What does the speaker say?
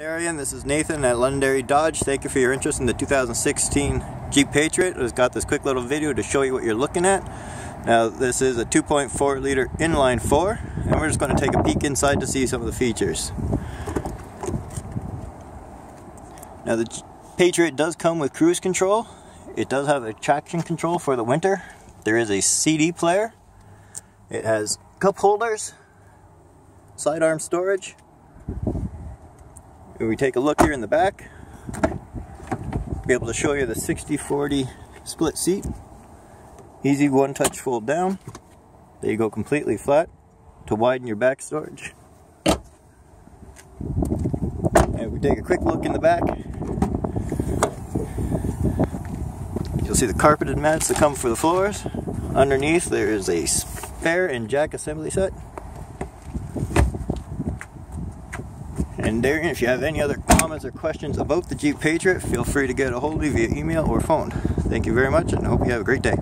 Arian, this is Nathan at Londonderry Dodge. Thank you for your interest in the 2016 Jeep Patriot. I've got this quick little video to show you what you're looking at. Now this is a 2.4 liter inline 4 and we're just going to take a peek inside to see some of the features. Now the Patriot does come with cruise control. It does have a traction control for the winter. There is a CD player. It has cup holders, sidearm storage, when we take a look here in the back, be able to show you the 60-40 split seat. Easy one-touch fold down. There you go completely flat to widen your back storage. And we take a quick look in the back. You'll see the carpeted mats that come for the floors. Underneath there is a spare and jack assembly set. And Darian, if you have any other comments or questions about the Jeep Patriot, feel free to get a hold of me via email or phone. Thank you very much and hope you have a great day.